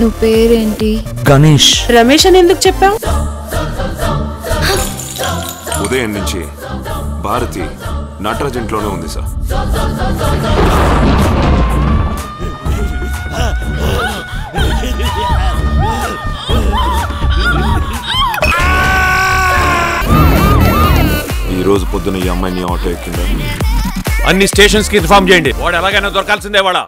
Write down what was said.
నువ్వు పేరేంటి? గణేష్. రమేష్ అని ఎందుకు చెప్పావు? ఉదయం నుంచి భారతి నటరాజ్ ఇంట్లోనే ఉంది సార్. ఈరోజు పొద్దున ఈ అమ్మాయిని ఆటో ఎక్కిందా? అన్ని స్టేషన్స్కి ఇన్ఫార్మ్ చేయండి. వాడు ఎలాగైనా దొరకాల్సిందే వాడా